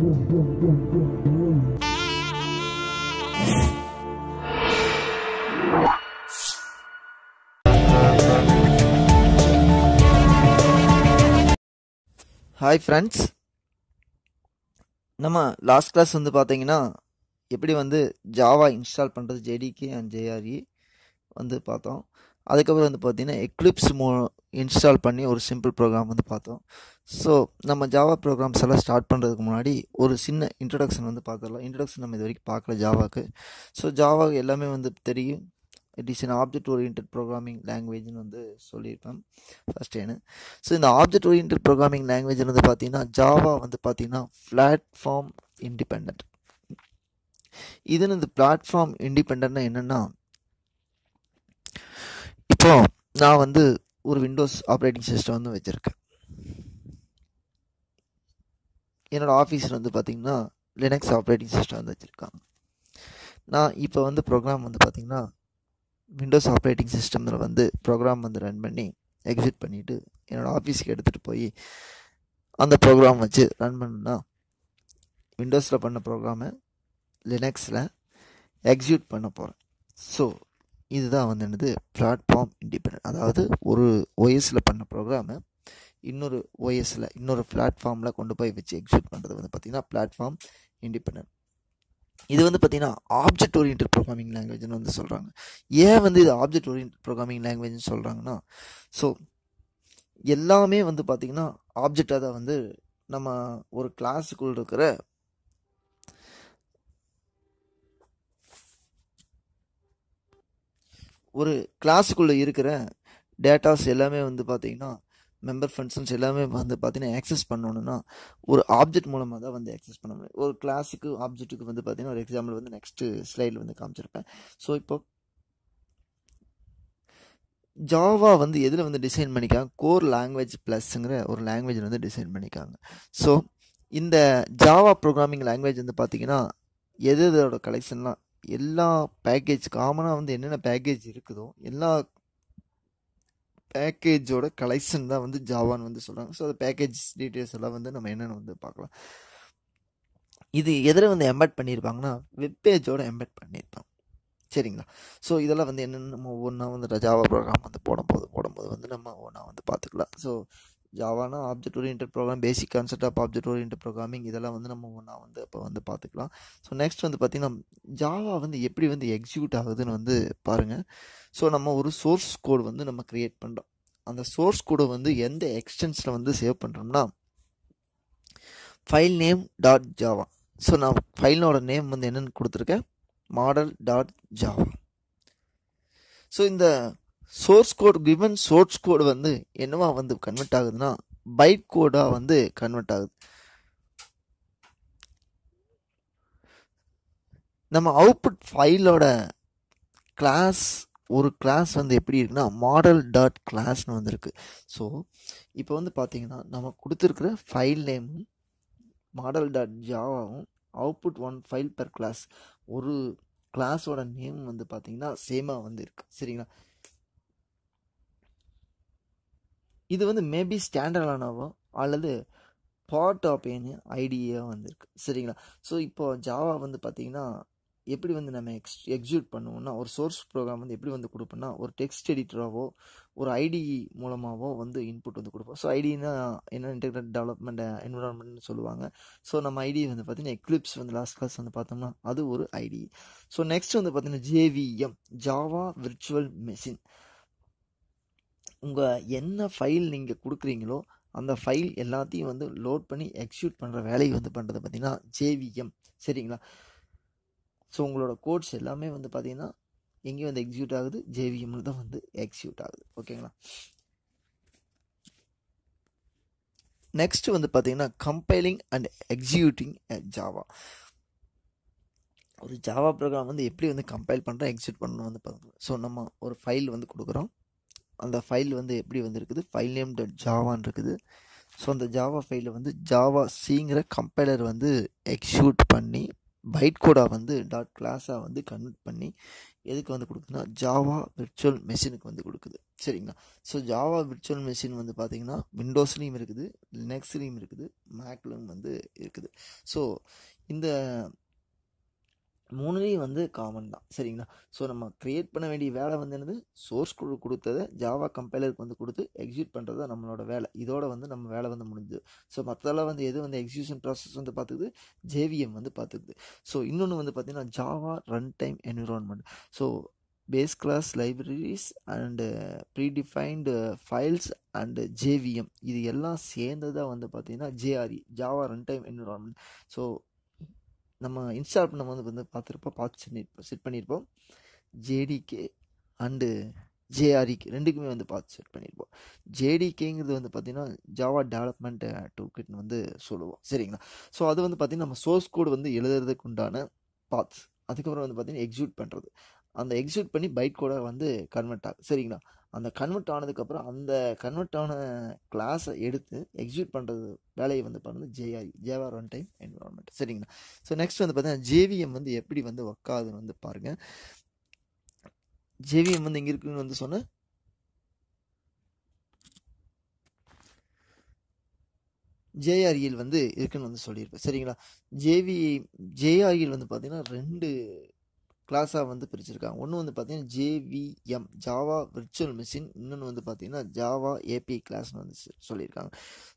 Hi friends நம்ம last class வந்து பார்த்தீங்கன்னா எப்படி வந்து ஜாவா இன்ஸ்டால் பண்ணுறது ஜேடிகே அண்ட் ஜேஆர்இ வந்து பார்த்தோம். அதுக்கப்புறம் வந்து பார்த்தீங்கன்னா எக்லிப்ஸ் மூ இன்ஸ்டால் பண்ணி ஒரு சிம்பிள் ப்ரோக்ராம் வந்து பார்த்தோம். ஸோ நம்ம ஜாவா ப்ரோக்ராம்ஸ் எல்லாம் ஸ்டார்ட் பண்ணுறதுக்கு முன்னாடி ஒரு சின்ன இன்ட்ரடக்ஷன் வந்து பார்த்துடலாம். இன்ட்ரடக்ஷன் நம்ம இது வரைக்கும் பார்க்கல ஜாவாக்கு ஸோ ஜாவா எல்லாமே வந்து தெரியும். It is an object oriented programming லாங்குவேஜ்னு வந்து சொல்லியிருப்பேன். ஃபஸ்ட் ஏன்னு ஸோ இந்த ஆப்ஜெக்ட் ஓரியன்ட் ப்ரோக்ராமிங் லாங்குவேஜ் வந்து பார்த்தீங்கன்னா ஜாவா வந்து பார்த்தீங்கன்னா பிளாட்ஃபார்ம் இண்டிபெண்ட் இதுன்னு இந்த பிளாட்ஃபார்ம் இண்டிபெண்ட்னா என்னென்னா இப்போ நான் வந்து ஒரு விண்டோஸ் ஆப்ரேட்டிங் சிஸ்டம் வந்து வச்சுருக்கேன். என்னோடய ஆஃபீஸில் வந்து பார்த்திங்கன்னா லினக்ஸ் ஆப்ரேட்டிங் சிஸ்டம் வந்து வச்சுருக்காங்க. நான் இப்போ வந்து ப்ரோக்ராம் வந்து பார்த்திங்கன்னா விண்டோஸ் ஆப்ரேட்டிங் சிஸ்டமில் வந்து ப்ரோக்ராம் வந்து ரன் பண்ணி எக்ஸிட் பண்ணிவிட்டு என்னோடய ஆஃபீஸ்க்கு எடுத்துகிட்டு போய் அந்த ப்ரோக்ராம் வச்சு ரன் பண்ணால் விண்டோஸில் பண்ண ப்ரோக்ராமை லினக்ஸில் எக்ஸிக்யூட் பண்ண போகிறேன் ஸோ இதுதான் வந்து என்னது? பிளாட்ஃபார்ம் இண்டிபெண்ட் அதாவது ஒரு ஓஎஸில் பண்ண ப்ரோக்ராமை இன்னொரு ஓஎஸில் இன்னொரு பிளாட்ஃபார்மில் கொண்டு போய் வச்சு எக்ஸிக்யூட் பண்ணுறது வந்து பார்த்திங்கன்னா பிளாட்ஃபார்ம் இண்டிபெண்ட் இது வந்து பார்த்திங்கன்னா ஆப்ஜெக்ட் ஓரியன்ட் ப்ரோக்ராமிங் லாங்குவேஜ்னு வந்து சொல்கிறாங்க ஏன் வந்து இது ஆப்ஜெக்ட் ஓரியன்ட் ப்ரோக்ராமிங் லாங்குவேஜ்னு சொல்கிறாங்கன்னா ஸோ எல்லாமே வந்து பார்த்திங்கன்னா ஆப்ஜெக்டாக தான் வந்து நம்ம ஒரு கிளாஸுக்குள் இருக்கிற ஒரு கிளாஸுக்குள்ளே இருக்கிற டேட்டாஸ் எல்லாமே வந்து பார்த்திங்கன்னா மெம்பர் ஃபங்க்ஷன்ஸ் எல்லாமே வந்து பார்த்தீங்கன்னா ஆக்சஸ் பண்ணணும்னா ஒரு ஆப்ஜெக்ட் மூலமாக தான் வந்து ஆக்சஸ் பண்ண முடியும். ஒரு கிளாஸுக்கு ஆப்ஜெக்ட்டுக்கு வந்து பார்த்தீங்கன்னா ஒரு எக்ஸாம்பிள் வந்து நெக்ஸ்ட்டு ஸ்லைடில் வந்து காமிச்சிருப்பேன். ஸோ இப்போ ஜாவா வந்து எதில் வந்து டிசைன் பண்ணிக்காங்க? கோர் லாங்குவேஜ் ப்ளஸ்ங்கிற ஒரு லாங்குவேஜ் வந்து டிசைன் பண்ணிக்காங்க. ஸோ இந்த ஜாவா ப்ரோக்ராமிங் லாங்குவேஜ் வந்து பார்த்திங்கன்னா எது இதோட கலெக்ஷன்லாம் எல்லா பேக்கேஜ் காமனாக வந்து என்னென்ன பேக்கேஜ் இருக்குதோ எல்லா பேக்கேஜோட கலெக்ஷன் தான் வந்து ஜாவான்னு வந்து சொல்கிறாங்க ஸோ அந்த பேக்கேஜ் டீட்டெயில்ஸ் எல்லாம் வந்து நம்ம என்னென்னு வந்து பார்க்கலாம். இது எதில் வந்து எம்பெட் பண்ணியிருப்பாங்கன்னா வெப்பேஜோட எம்பெட் பண்ணியிருப்பாங்க. சரிங்களா? ஸோ இதெல்லாம் வந்து என்னென்னு நம்ம ஒவ்வொன்றா வந்து ஜாவா ப்ரோக்ராம் வந்து போடும்போது போடும்போது வந்து நம்ம ஒன்றா வந்து பார்த்துக்கலாம். So ஜாவானா object oriented program basic concept of object oriented programming இதெல்லாம் வந்து நம்ம ஒன்றா வந்து அப்போ வந்து பார்த்துக்கலாம் ஸோ நெக்ஸ்ட் வந்து பார்த்திங்கன்னா ஜாவா வந்து எப்படி வந்து எக்ஸிக்யூட் ஆகுதுன்னு வந்து பாருங்கள் ஸோ நம்ம ஒரு சோர்ஸ் கோடு வந்து நம்ம க்ரியேட் பண்ணுறோம் அந்த சோர்ஸ் கோடை வந்து எந்த எக்ஸ்டென்ஸில் வந்து சேவ் பண்ணுறோம்னா file name dot Java so நான் ஃபைலோட நேம் வந்து என்னென்னு கொடுத்துருக்கேன்? மாடல் டாட் ஜாவா ஸோ இந்த source code given source code வந்து என்னவா வந்து கன்வெர்ட் ஆகுதுன்னா பைட் கோடாக வந்து கன்வெர்ட் ஆகுது. நம்ம அவுட்புட் ஃபைலோட கிளாஸ் ஒரு கிளாஸ் வந்து எப்படி இருக்குன்னா மாடல் டாட் கிளாஸ்னு வந்திருக்கு. ஸோ இப்போ வந்து பார்த்தீங்கன்னா நம்ம கொடுத்துருக்குற ஃபைல் நேமும் model dot ஜாவாவும் output one file per class ஒரு கிளாஸோட நேம் வந்து பார்த்தீங்கன்னா சேமாக வந்து இருக்குது சரிங்களா? இது வந்து மேபி ஸ்டாண்டர்டானாவோ அல்லது பார்ட் ஆஃப் ஏன்னு ஐடியா வந்திருக்கு. சரிங்களா? ஸோ இப்போ ஜாவா வந்து பார்த்தீங்கன்னா எப்படி வந்து நம்ம எக்ஸ் எக்ஸிக்யூட் பண்ணுவோம்னா ஒரு சோர்ஸ் ப்ரோக்ராம் வந்து எப்படி வந்து கொடுப்போம்னா ஒரு டெக்ஸ்ட் எடிட்டராகவோ ஒரு ஐடி மூலமாகவோ வந்து இன்புட் வந்து கொடுப்போம். ஸோ ஐடினா என்ன? இன்டெகிரேட் டெவலப்மெண்ட் என்விரான்மெண்ட்னு சொல்லுவாங்க. ஸோ நம்ம ஐடி வந்து பார்த்தீங்கன்னா எக்லிப்ஸ் வந்து லாஸ்ட் கிளாஸ் வந்து பார்த்தோம்னா அது ஒரு ஐடி ஸோ நெக்ஸ்ட் வந்து பார்த்தீங்கன்னா ஜேவிஎம் ஜாவா விர்ச்சுவல் மெஷின் உங்கள் என்ன ஃபைல் நீங்கள் கொடுக்குறீங்களோ அந்த ஃபைல் எல்லாத்தையும் வந்து லோட் பண்ணி எக்ஸிக்யூட் பண்ணுற வேலையை வந்து பண்ணுறது பார்த்தீங்கன்னா ஜேவிஎம் சரிங்களா? ஸோ உங்களோட கோட்ஸ் எல்லாமே வந்து பார்த்தீங்கன்னா எங்கேயும் வந்து எக்ஸிக்யூட் ஆகுது? ஜேவிஎம்ல தான் வந்து எக்ஸிக்யூட் ஆகுது. ஓகேங்களா நெக்ஸ்ட் வந்து பார்த்தீங்கன்னா கம்பைலிங் அண்ட் எக்ஸிக்யூட்டிங் ஜாவா ஒரு ஜாவா ப்ரோக்ராம் வந்து எப்படி வந்து கம்பைல் பண்ணுறோம் எக்ஸிக்யூட் பண்ணணும் வந்து பார்க்கணும். ஸோ நம்ம ஒரு ஃபைல் வந்து கொடுக்குறோம். அந்த ஃபைல் வந்து எப்படி வந்து இருக்குது ஃபைல் நேம் டாட் ஜாவான் இருக்குது ஸோ அந்த ஜாவா ஃபைலில் வந்து ஜாவா சிங்கிற கம்பைலர் வந்து எக்ஸிக்யூட் பண்ணி பைட் கோடாக வந்து டாட் கிளாஸாக வந்து கன்வெர்ட் பண்ணி எதுக்கு வந்து கொடுக்குதுன்னா ஜாவா விர்ச்சுவல் மெஷினுக்கு வந்து கொடுக்குது. சரிங்களா? ஸோ ஜாவா விர்ச்சுவல் மெஷின் வந்து பார்த்தீங்கன்னா விண்டோஸ்லேயும் இருக்குது லினக்ஸ்லேயும் இருக்குது மேக்லேயும் வந்து இருக்குது. ஸோ இந்த மூணுலேயும் வந்து காமன் தான். சரிங்களா? ஸோ நம்ம க்ரியேட் பண்ண வேண்டிய வேலை வந்து என்னது? சோர்ஸ் குழு கொடுத்ததை ஜாவா கம்பைலருக்கு வந்து கொடுத்து எக்ஸிக்யூட் பண்ணுறது நம்மளோட வேலை. இதோட வந்து நம்ம வேலை வந்து முடிஞ்சுது. ஸோ மற்றதெல்லாம் வந்து எது வந்து எக்ஸிக்யூஷன் ப்ராசஸ் வந்து பார்த்துக்குது? ஜேவிஎம் வந்து பார்த்துக்குது. ஸோ இன்னொன்று வந்து பார்த்திங்கன்னா Java run time environment so base class libraries and predefined files and JVM இது எல்லாம் சேர்ந்ததாக வந்து பார்த்திங்கன்னா JRE Java run time environment so நம்ம இன்ஸ்டால் பண்ண வந்து வந்து பார்த்துருப்போம் பார்த்து செட் செட் பண்ணியிருப்போம் ஜேடிகே அண்டு ஜேஆர்இக்கு ரெண்டுக்குமே வந்து பார்த்து செட் பண்ணியிருப்போம் ஜேடிகேங்கிறது வந்து பார்த்திங்கன்னா ஜாவா டெவலப்மெண்ட் டூக்கிட்னு வந்து சொல்லுவோம். சரிங்களா? ஸோ அது வந்து பார்த்திங்கன்னா நம்ம சோர்ஸ் கோடு வந்து எழுதுறதுக்கு உண்டான பாத்ஸ் அதுக்கப்புறம் வந்து பார்த்திங்கன்னா எக்ஸிக்யூட் பண்ணுறது அந்த எக்ஸிக்யூட் பண்ணி பைட் கூட வந்து கன்வெர்ட் ஆகும் சரிங்களா? அந்த கன்வெர்ட் ஆனதுக்கப்புறம் அந்த கன்வெர்ட் ஆன கிளாஸை எடுத்து எக்ஸிக்யூட் பண்ணுறது வேலையை வந்து பண்ணது JRE JR one time environment சரிங்களா? ஸோ நெக்ஸ்ட் வந்து பார்த்தீங்கன்னா ஜேவிஎம் வந்து எப்படி வந்து ஒர்க் ஆகுதுன்னு வந்து பாருங்கள் ஜேவிஎம் வந்து எங்கே இருக்குன்னு வந்து சொன்ன? ஜேஆர்இல் வந்து இருக்குன்னு வந்து சொல்லியிருப்பேன். சரிங்களா? ஜேவி ஜேஆர்இல் வந்து பார்த்தீங்கன்னா ரெண்டு கிளாஸாக வந்து பிரிச்சிருக்காங்க. ஒன்று வந்து பார்த்தீங்கன்னா ஜேவிஎம் ஜாவா விர்ச்சுவல் மிஷின் இன்னொன்று வந்து பார்த்தீங்கன்னா ஜாவா ஏபி கிளாஸ்னு வந்து சொல்லியிருக்காங்க.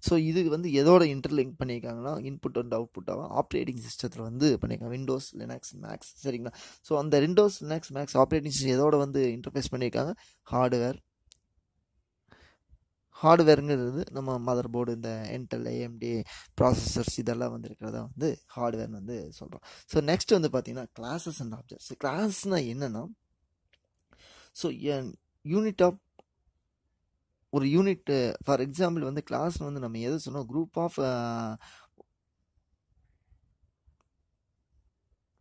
ஸோ இது வந்து எதோட இன்டர்லிங்க் பண்ணியிருக்காங்கன்னா இன்புட் அண்ட் அவுட்புட்டாக ஆப்ரேட்டிங் சிஸ்டத்தில் வந்து பண்ணியிருக்காங்க. விண்டோஸ் லினக்ஸ் மேக்ஸ் சரிங்களா? ஸோ அந்த Windows Linux Macs operating system எதோட வந்து இன்டர்ஃபேஸ் பண்ணியிருக்காங்க? ஹார்ட்வேர் ஹார்ட்வேருங்கிறது நம்ம மதர் போர்டு இந்த என்டெல் ஏஎம்டி ப்ராசஸர்ஸ் இதெல்லாம் வந்து இருக்கிறதா வந்து ஹார்ட்வேர்னு வந்து சொல்கிறோம் ஸோ நெக்ஸ்ட் வந்து பார்த்தீங்கன்னா கிளாஸஸ் அண்ட் ஆப்ஜெக்ட்ஸ் கிளாஸ்னால் என்னென்னா ஸோ யூனிட் ஆஃப் ஒரு யூனிட் ஃபார் எக்ஸாம்பிள் வந்து கிளாஸ் வந்து நம்ம எதை சொன்னோம்? Group of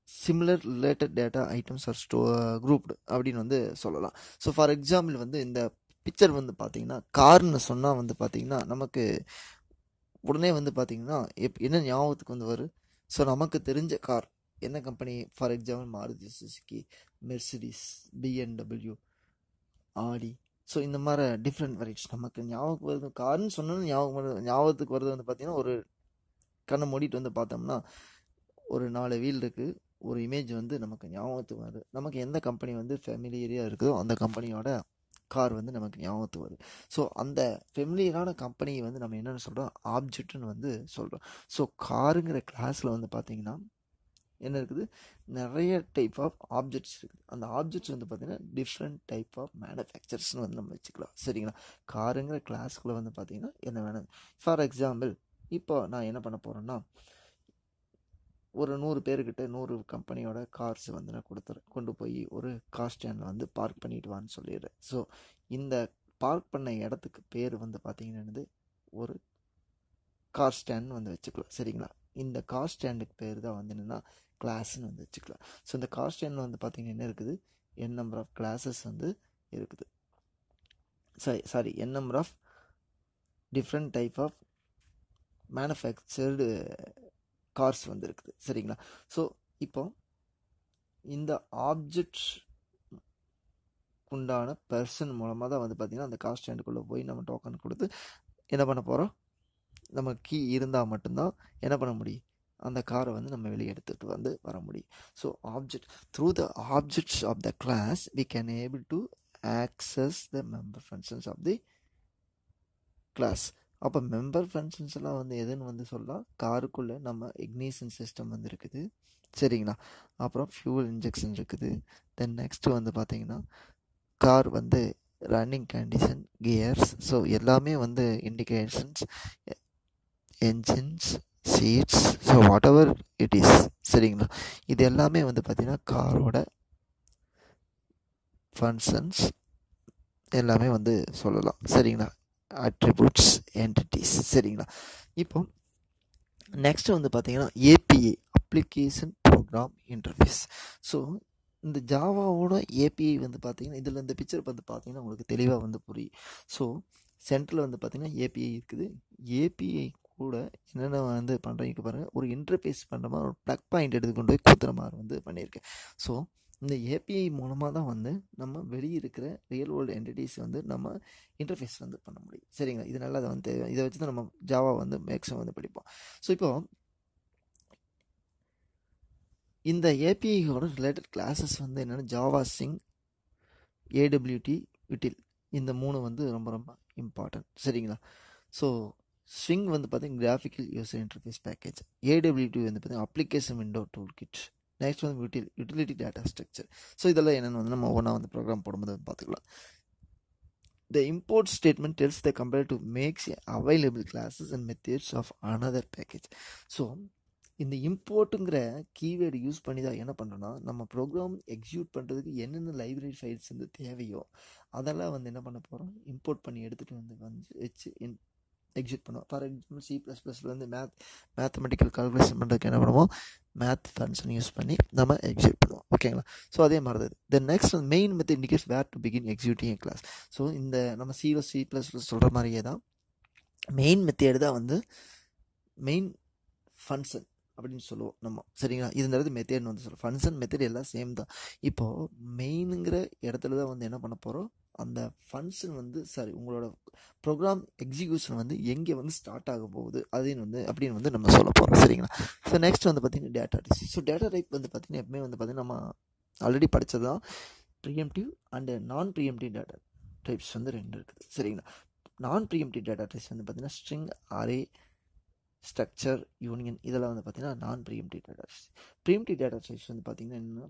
similar related data items are ஸ்டோ grouped அப்படின்னு வந்து சொல்லலாம். ஸோ ஃபார் எக்ஸாம்பிள் வந்து இந்த பிக்சர் வந்து பார்த்தீங்கன்னா கார்னு சொன்னால் வந்து பார்த்தீங்கன்னா நமக்கு உடனே வந்து பார்த்தீங்கன்னா எப் என்ன ஞாபகத்துக்கு வந்து வரும்? ஸோ நமக்கு தெரிஞ்ச கார் என்ன company for example Maruti Suzuki Mercedes BMW Audi. So இந்த மாதிரி டிஃப்ரெண்ட் வெரைட்டிஸ் நமக்கு ஞாபகம் வருது. கார்னு சொன்னோன்னு ஞாபகம் வருது ஞாபகத்துக்கு வருது வந்து பார்த்தீங்கன்னா ஒரு கண்ணை மூடிட்டு வந்து பார்த்தோம்னா ஒரு நாலு வீல் இருக்குது ஒரு இமேஜ் வந்து நமக்கு ஞாபகத்துக்கு வருது. நமக்கு எந்த கம்பெனி வந்து ஃபெமிலியரியாக இருக்குதோ அந்த கம்பெனியோட கார் வந்து நமக்கு ஞாபகத்து வருது. ஸோ அந்த ஃபெமிலியரான கம்பெனியை வந்து நம்ம என்னென்னு சொல்கிறோம் ஆப்ஜெக்ட்னு வந்து சொல்கிறோம் ஸோ காருங்கிற கிளாஸில் வந்து பார்த்திங்கன்னா என்ன இருக்குது? நிறைய டைப் ஆஃப் ஆப்ஜெக்ட்ஸ் இருக்குது. அந்த ஆப்ஜெக்ட்ஸ் வந்து பார்த்திங்கன்னா டிஃப்ரெண்ட் டைப் ஆஃப் மேனுஃபேக்சர்ஸ்னு வந்து நம்ம வச்சுக்கலாம். சரிங்களா? காருங்கிற கிளாஸ்க்குள்ளே வந்து பார்த்திங்கன்னா என்ன வேணும்? ஃபார் எக்ஸாம்பிள் இப்போ நான் என்ன பண்ண போகிறேன்னா ஒரு நூறு பேர்கிட்ட நூறு கம்பெனியோட கார்ஸ் வந்து நான் கொடுத்துறேன். கொண்டு போய் ஒரு கார் ஸ்டாண்டில் வந்து பார்க் பண்ணிட்டு வான்னு சொல்லிடுறேன். ஸோ இந்த பார்க் பண்ண இடத்துக்கு பேர் வந்து பார்த்தீங்கன்னா ஒரு கார் ஸ்டாண்ட் வந்து வச்சுக்கலாம். சரிங்களா? இந்த கார் ஸ்டாண்டுக்கு பேர் தான் வந்து என்னென்னா கிளாஸ்ன்னு வந்து வச்சுக்கலாம். ஸோ இந்த கார் ஸ்டாண்டில் வந்து பார்த்தீங்கன்னா என்ன இருக்குது? என் நம்பர் ஆஃப் கிளாஸஸ் வந்து இருக்குது. Sorry sorry n number of different type of manufactured cars வந்து இருக்குது சரிங்களா? ஸோ இப்போ இந்த ஆப்ஜெக்ட் உண்டான பர்சன் மூலமாக தான் வந்து பார்த்திங்கன்னா அந்த கார் ஸ்டாண்டுக்குள்ளே போய் நம்ம டோக்கன் கொடுத்து என்ன பண்ண போகிறோம் நம்ம கீ இருந்தால் மட்டும்தான் என்ன பண்ண முடியும்? அந்த காரை வந்து நம்ம வெளியே எடுத்துகிட்டு வந்து வர முடியும். So object through the objects of the class we can able to access the member functions of the class அப்போ மெம்பர் ஃபங்க்ஷன்ஸ் எல்லாம் வந்து எதுன்னு வந்து சொல்லலாம் காருக்குள்ளே நம்ம இக்னிஷன் சிஸ்டம் வந்து இருக்குது சரிங்களா? அப்புறம் ஃபியூல் இன்ஜெக்ஷன் இருக்குது. தென் நெக்ஸ்ட்டு வந்து பார்த்திங்கன்னா கார் வந்து ரன்னிங் கண்டிஷன் கியர்ஸ் ஸோ எல்லாமே வந்து indications engines seats so whatever it is சரிங்களா? இது எல்லாமே வந்து பார்த்திங்கன்னா காரோட ஃபங்க்ஷன்ஸ் எல்லாமே வந்து சொல்லலாம். சரிங்களா? அட்ரிபியூட்ஸ் என்டிட்டிஸ் சரிங்களா? இப்போ நெக்ஸ்ட்டு வந்து பார்த்தீங்கன்னா API application program interface so இந்த ஜாவாவோட ஏபிஐ வந்து பார்த்தீங்கன்னா இதில் இந்த பிக்சர் வந்து பார்த்தீங்கன்னா உங்களுக்கு தெளிவாக வந்து புரியும். ஸோ சென்டரில் வந்து பார்த்தீங்கன்னா ஏபிஐ இருக்குது. ஏபிஐ கூட என்னென்ன வந்து பண்ணுறீங்க பாருங்கள் ஒரு இன்டர்ஃபேஸ் பண்ணுற மாதிரி ஒரு ப்ளக் பாயிண்ட் எடுத்து கொண்டு போய் கூத்துற மாதிரி வந்து பண்ணியிருக்கேன். ஸோ இந்த ஏபிஐ மூலமாக தான் வந்து நம்ம வெளியே இருக்கிற ரியல் வேர்ல்டு என்டிட்டிஸ் வந்து நம்ம இன்டர்ஃபேஸ் வந்து பண்ண முடியும். சரிங்களா? இது நல்லா வந்து இதை வச்சு தான் நம்ம ஜாவா வந்து மேக்ஸிமம் வந்து படிப்போம். ஸோ இப்போ இந்த ஏபிஐயோட ரிலேட்டட் கிளாஸஸ் வந்து என்னென்னா ஜாவா சிங் ஏடபிள்யூடி விட்டில் இந்த மூணு வந்து ரொம்ப ரொம்ப இம்பார்ட்டன்ட் சரிங்களா? ஸோ ஸ்விங் வந்து பார்த்தீங்கன்னா graphical user interface package AWT வந்து பார்த்தீங்கன்னா application window tool kit next வந்து util utility data structure so இதெல்லாம் என்னென்னு வந்து நம்ம ஒவ்வொன்றா வந்து ப்ரோக்ராம் போடும்போது பார்த்துக்கலாம். The import statement tells the compiler to makes available classes and methods of another package so இந்த இம்போர்ட்டுங்கிற கீவேர்டு யூஸ் பண்ணி தான் என்ன பண்ணுறோன்னா நம்ம ப்ரோக்ராம் எக்ஸிக்யூட் பண்ணுறதுக்கு என்னென்ன லைப்ரரி ஃபைல்ஸ் வந்து தேவையோ அதெல்லாம் வந்து என்ன பண்ண போகிறோம் இம்போர்ட் பண்ணி எடுத்துகிட்டு வந்து வந்து வச்சு எக்ஸிட் பண்ணுவோம் ஃபார் எக்ஸாம்பிள் சி ப்ளஸ் ப்ளஸ்லேருந்து மேத் மேத்தமெட்டிக்கல் கால்குலேஷன் பண்ணுறதுக்கு என்ன பண்ணுவோம்? மேத் ஃபங்க்ஷன் யூஸ் பண்ணி நம்ம எக்ஸிட் பண்ணுவோம். ஓகேங்களா ஸோ அதே மாதிரி தான் then next main method indicates where to begin executing class so இந்த நம்ம சிஓ சி ப்ளஸ் ப்ளஸ் சொல்கிற மாதிரியே தான். மெயின் மெத்தேடு தான் வந்து மெயின் ஃபங்க்ஷன் அப்படின்னு சொல்லுவோம் நம்ம. சரிங்களா? இதுன்றது மெத்தேட்னு வந்து சொல்லுவோம் ஃபங்க்ஷன் மெத்தேட் எல்லாம் சேம் தான். இப்போது மெயினுங்கிற இடத்துல தான் வந்து என்ன பண்ண போகிறோம் அந்த ஃபங்க்ஷன் வந்து சாரி உங்களோட ப்ரோக்ராம் எக்ஸிக்யூஷன் வந்து எங்கே வந்து ஸ்டார்ட் ஆக போகுது அதுன்னு வந்து அப்படின்னு வந்து நம்ம சொல்ல போகிறோம் சரிங்களா? ஸோ நெக்ஸ்ட் வந்து பார்த்திங்கன்னா data type so data type வந்து பார்த்திங்கன்னா எப்பவுமே வந்து பார்த்திங்கன்னா நம்ம ஆல்ரெடி படித்தது தான் primitive and non primitive data types வந்து ரெண்டு இருக்குது. சரிங்களா? நான் ப்ரியம்டிவ் டேட்டா டைப்ஸ் வந்து பார்த்திங்கன்னா ஸ்ட்ரிங் அரே ஸ்ட்ரக்சர் யூனியன் இதெல்லாம் வந்து பார்த்திங்கன்னா non primitive data types primitive data types வந்து பார்த்திங்கன்னா என்னென்னா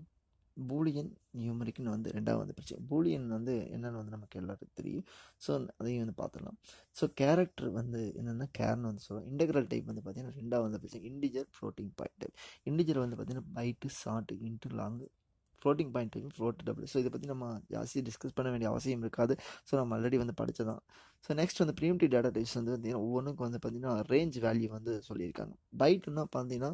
பூலியன் நியூமரிக்னு வந்து ரெண்டாவது வந்து பிரச்சனை. பூலியன் வந்து என்னென்னு வந்து நமக்கு எல்லாருக்கும் தெரியும். ஸோ அதையும் வந்து பார்த்துடலாம். ஸோ கேரக்டர் வந்து என்னென்னா கேர்னு வந்து சொல்லுவோம் இன்டெக்ரல் டைப் வந்து பார்த்திங்கன்னா ரெண்டாவது வந்து பிரச்சனை. Integer floating point type integer வந்து பார்த்திங்கன்னா byte short int long floating point type float double so இதை பற்றி நம்ம ஜாஸ்தி டிஸ்கஸ் பண்ண வேண்டிய அவசியம் இருக்காது. ஸோ நம்ம ஆல்ரெடி வந்து படித்ததான் ஸோ நெக்ஸ்ட் வந்து ப்ரீம்டிவ் டேட்டா டைப்ஸ் வந்து பார்த்திங்கன்னா ஒவ்வொன்றுக்கும் வந்து பார்த்திங்கன்னா ரேஞ்ச் வேல்யூ வந்து சொல்லியிருக்காங்க. பைட்டுன்னா பார்த்தீங்கன்னா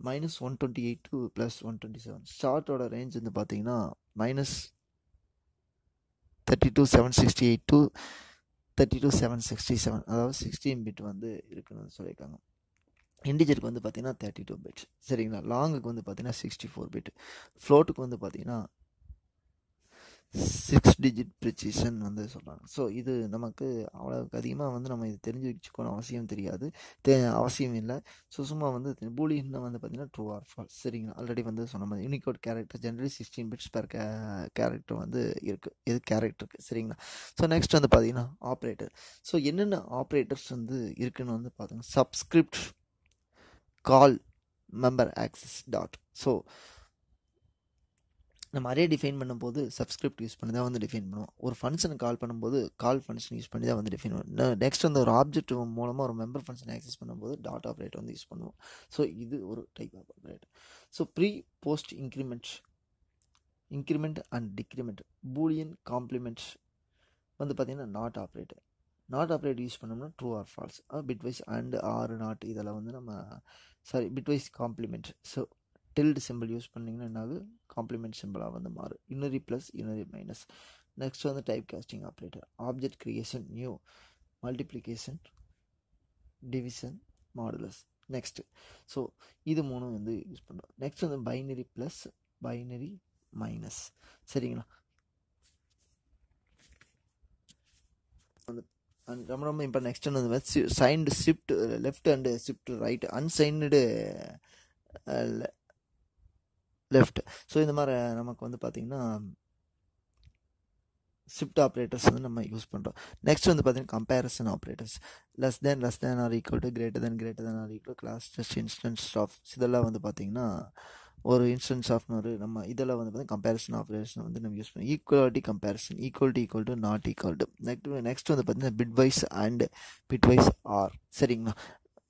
minus one twenty eight to plus one twenty seven ஷார்ட்டோட range வந்து பார்த்தீங்கன்னா minus thirty two seven sixty eight to thirty two seven sixty seven அதாவது சிக்ஸ்டீன் பிட் வந்து இருக்குன்னு சொல்லியிருக்காங்க. இண்டிஜருக்கு வந்து பார்த்தீங்கன்னா தேர்ட்டி டூ பிட் சரிங்களா லாங்குக்கு வந்து பார்த்தீங்கன்னா சிக்ஸ்டி ஃபோர் பிட் ஃப்ளோட்டுக்கு வந்து பார்த்தீங்கன்னா சிக்ஸ் டிஜிட் ப்ரிசிஷன் வந்து சொல்கிறாங்க ஸோ இது நமக்கு அவ்வளோக்கு அதிகமாக வந்து நம்ம இது தெரிஞ்சு வச்சுக்கணும் அவசியம் தெரியாது. தே அவசியம் இல்லை. ஸோ சும்மா வந்து பூலியன்னா வந்து பார்த்திங்கன்னா ட்ரூ ஆர் ஃபால்ஸ் சரிங்களா? ஆல்ரெடி வந்து சொன்ன மாதிரி Unicode character generally sixteen bits per K character வந்து இருக்குது இது கேரக்டருக்கு சரிங்களா? ஸோ நெக்ஸ்ட் வந்து பார்த்திங்கன்னா ஆப்ரேட்டர் ஸோ என்னென்ன ஆப்ரேட்டர்ஸ் வந்து இருக்குன்னு வந்து பார்த்தீங்கன்னா subscript call member access dot so நம்ம அரே டிஃபைன் பண்ணும்போது சப்ஸ்கிரிப்ட் யூஸ் பண்ணி தான் வந்து டிஃபைன் பண்ணுவோம். ஒரு ஃபங்க்ஷனை கால் பண்ணும்போது கால் ஃபங்க்ஷன் யூஸ் பண்ணி தான் வந்து டிஃபைன் பண்ணுவோம். நெக்ஸ்ட் வந்து ஒரு ஆப்ஜெக்ட் மூலமாக ஒரு மெம்பர் ஃபங்க்ஷன் ஆக்சஸ் பண்ணும்போது டாட் ஆப்ரேட் வந்து யூஸ் பண்ணுவோம். ஸோ இது ஒரு type of operator so pre post increment increment and decrement boolean complement வந்து பார்த்திங்கன்னா not operator not operator use பண்ணோம்னா true or false bitwise and or not இதெல்லாம் வந்து நம்ம sorry bitwise complement so tilde symbol use பண்ணிங்கன்னா என்னாகு complement சிம்பிளாக வந்து மாறும் unary plus unary minus next வந்து type casting operator object creation new multiplication division modulus next so இது மூணும் வந்து யூஸ் பண்ணுறோம் நெக்ஸ்ட் வந்து பைனரி ப்ளஸ் பைனரி மைனஸ் சரிங்களா? அண்ட் ரொம்ப ரொம்ப இப்போ நெக்ஸ்ட் வந்து signed shift left and shift right unsigned left so இந்த மாதிரி நமக்கு வந்து பார்த்திங்கன்னா ஷிஃப்ட் ஆப்ரேட்டர்ஸ் வந்து நம்ம யூஸ் பண்ணுறோம் நெக்ஸ்ட் வந்து பார்த்திங்கன்னா comparison operators less than less than or equal to greater than greater than or equal class test instance of இதெல்லாம் வந்து பார்த்திங்கன்னா ஒரு இன்ஸ்டன்ஸ் ஆஃப் ஒரு நம்ம இதெல்லாம் வந்து பார்த்தீங்கன்னா கம்பேரிசன் ஆப்ரேஷன் வந்து நம்ம யூஸ் பண்ணுவோம் equality comparison equality equal to not equal to next next வந்து பார்த்திங்கன்னா bitwise and bitwise or சரிங்களா?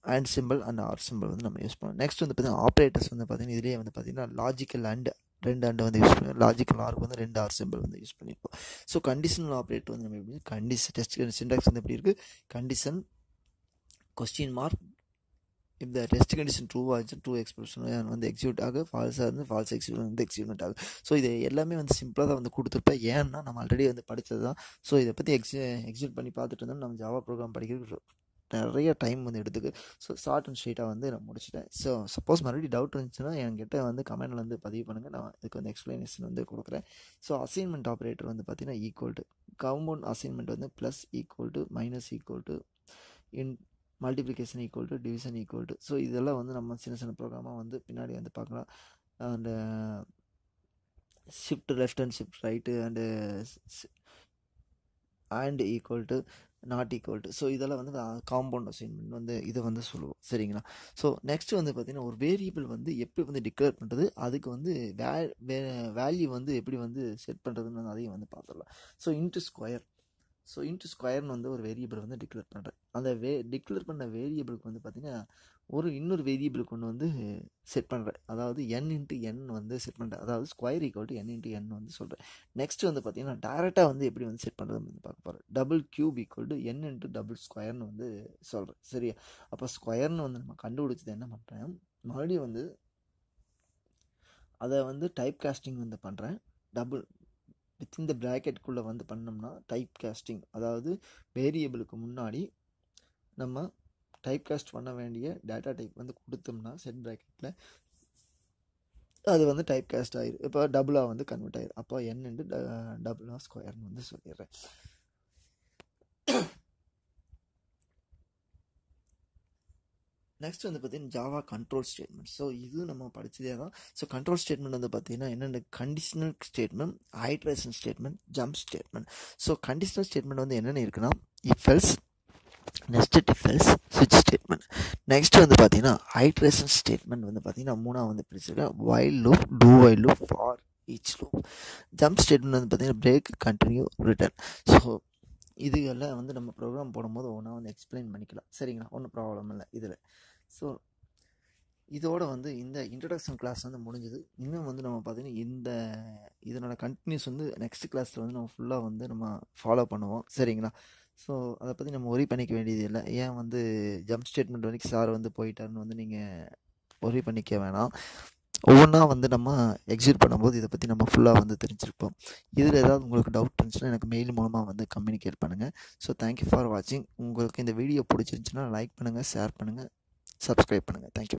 And symbol and or symbol வந்து நம்ம யூஸ் பண்ணுவோம் நெக்ஸ்ட் வந்து பார்த்தீங்கன்னா ஆப்ரேட்டர்ஸ் வந்து பார்த்தீங்கன்னா இதுலேயே வந்து பார்த்தீங்கன்னா லாஜிக்கல் அண்ட் ரெண்டு அண்டு வந்து யூஸ் பண்ணுவோம் லாஜிக்கல் ஆர்க்கு வந்து ரெண்டு ஆர் சிம்பிள் வந்து யூஸ் பண்ணியிருப்போம். ஸோ கண்டிஷனல் ஆப்ரேட்டர் வந்து நம்ம எப்படி கண்டிஷன் டெஸ்ட் சிண்டாக்ஸ் வந்து எப்படி இருக்குது condition question mark if the test condition ட்ரூவாக இருந்துச்சு ட்ரூ எக்ஸ்பிரஷன் வந்து எக்ஸிக்யூட் ஆக ஃபால்ஸாக இருந்து ஃபால்ஸ் எக்ஸிக்யூட் வந்து எக்ஸிக்யூட் ஆகும் ஸோ இது எல்லாமே வந்து சிம்பிளாக தான் வந்து கொடுத்துருப்பேன் ஏன்னா நம்ம ஆல்ரெடி வந்து படித்தது தான் ஸோ இதை பற்றி எக்ஸி எக்ஸிக்யூட் பண்ணி பார்த்துட்டு இருந்தோம் நம்ம ஜாவா ப்ரோக்ராம் படிக்கிறது நிறைய டைம் வந்து எடுத்துக்கு. ஸோ ஷார்ட் அண்ட் ஸ்ட்ரெயிட்டாக வந்து நான் முடிச்சிட்டேன். ஸோ சப்போஸ் மறுபடியும் டவுட் இருந்துச்சுன்னா என்கிட்ட வந்து கமெண்ட்டில் வந்து பதிவு பண்ணுங்கள் நான் இதுக்கு வந்து எக்ஸ்ப்ளனேஷன் வந்து கொடுக்குறேன். ஸோ அசைன்மெண்ட் ஆப்ரேட்டர் வந்து பார்த்தீங்கன்னா ஈக்குவல் டு கவும்பவுண்ட் அசைன்மெண்ட் வந்து plus equal to minus equal to in multiplication equal to division equal to so இதெல்லாம் வந்து நம்ம சின்ன சின்ன ப்ரோக்ராமாக வந்து பின்னாடி வந்து பார்க்கலாம். அந்த shift left and shift right and and equal to not equal to so இதெல்லாம் வந்து காம்பவுண்ட் அசைன்மெண்ட் வந்து இதை வந்து சொல்லுவோம். சரிங்களா? ஸோ நெக்ஸ்ட் வந்து பார்த்திங்கன்னா ஒரு வேரியபிள் வந்து எப்படி வந்து டிக்ளேர் பண்ணுறது அதுக்கு வந்து வே வேல்யூ வந்து எப்படி வந்து செட் பண்ணுறதுன்னு அதையும் வந்து பார்த்துடலாம். So into square so into ஸ்கொயர்னு வந்து ஒரு வேரியபிள் வந்து டிக்ளேர் பண்ணுறேன் அந்த வே டிக்ளேர் பண்ண வேரியபிளுக்கு வந்து பார்த்திங்கன்னா ஒரு இன்னொரு வேரியபிளுக்கு ஒன்று வந்து செட் பண்ணுறேன் அதாவது என் இன்ட்டு என் வந்து செட் பண்ணுறேன் அதாவது square equal to n into n வந்து சொல்கிறேன் நெக்ஸ்ட் வந்து பார்த்திங்கன்னா டேரெக்டாக வந்து எப்படி வந்து செட் பண்ணுறது வந்து பார்க்க போகிறேன் double cube equal to n into double ஸ்கொயர்னு வந்து சொல்கிறேன் சரியா? அப்போ ஸ்கொயர்னு வந்து நம்ம கண்டுபிடிச்சது என்ன பண்ணுறேன் மறுபடியும் வந்து அதை வந்து டைப் காஸ்டிங் வந்து பண்ணுறேன் டபுள் வித்தின் த ப்ராக்கெட்டுக்குள்ளே வந்து பண்ணோம்னா டைப் காஸ்டிங் அதாவது வேரியபிளுக்கு முன்னாடி நம்ம டைப் காஸ்ட் பண்ண வேண்டிய டேட்டா டைப் வந்து கொடுத்தோம்னா செட் ப்ராக்கெட்டில் அது வந்து டைப் காஸ்ட் ஆயிரும் இப்போ டபுளாக வந்து கன்வெர்ட் ஆயிரும் அப்போ என்னண்டு இன்ட்டு டபுளாக ஸ்கொயர்னு வந்து சொல்லிடுறேன். நெக்ஸ்ட் வந்து பார்த்தீங்கன்னா ஜாவா கண்ட்ரோல் ஸ்டேட்மெண்ட் ஸோ இது நம்ம படித்ததே தான். ஸோ கண்ட்ரோல் ஸ்டேட்மெண்ட் வந்து பார்த்தீங்கன்னா என்னென்ன conditional statement iteration statement jump statement so conditional statement வந்து என்னென்ன இருக்குன்னா இஃப் எல்ஸ் நெக்ஸ்ட்டு டிஃபெல்ஸ் ஸ்விட்ச் சுவிட்ச் ஸ்டேட்மெண்ட் நெக்ஸ்ட் வந்து பார்த்தீங்கன்னா ஹைட்ரேஷன் ஸ்டேட்மெண்ட் வந்து பார்த்தீங்கன்னா மூணாக வந்து பிரிச்சிருக்கேன் while loop do while loop for each loop jump statement வந்து பார்த்தீங்கன்னா பிரேக் கண்டினியூ ரிட்டர்ன் ஸோ இதுகளில் வந்து நம்ம ப்ரோக்ராம் போடும்போது ஒன்றா வந்து எக்ஸ்பிளைன் பண்ணிக்கலாம். சரிங்களா? ஒன்றும் ப்ராப்ளம் இல்லை இதில். ஸோ இதோட வந்து இந்த இன்ட்ரடக்ஷன் கிளாஸ் வந்து முடிஞ்சுது. இன்னும் வந்து நம்ம பார்த்தீங்கன்னா இந்த இதனோட கண்டினியூஸ் வந்து நெக்ஸ்ட் கிளாஸில் வந்து நம்ம ஃபுல்லாக வந்து நம்ம ஃபாலோ பண்ணுவோம். சரிங்களா? ஸோ அதை பற்றி நம்ம ஒரி பண்ணிக்க வேண்டியது இல்லை ஏன் வந்து ஜம்ப் ஸ்டேட்மெண்ட் வரைக்கும் சார் வந்து போயிட்டாருன்னு வந்து நீங்கள் ஒரி பண்ணிக்க வேணாம். ஒவ்வொன்றா வந்து நம்ம எக்ஸிட் பண்ணும்போது இதை பற்றி நம்ம ஃபுல்லாக வந்து தெரிஞ்சிருப்போம். இதில் ஏதாவது உங்களுக்கு டவுட் இருந்துச்சுன்னா எனக்கு மெயில் மூலமாக வந்து கம்யூனிகேட் பண்ணுங்கள் ஸோ தேங்க்யூ ஃபார் வாட்சிங் உங்களுக்கு இந்த வீடியோ பிடிச்சிருந்துச்சுன்னா லைக் பண்ணுங்கள் ஷேர் பண்ணுங்கள் சப்ஸ்கிரைப் பண்ணுங்கள் தேங்க்யூ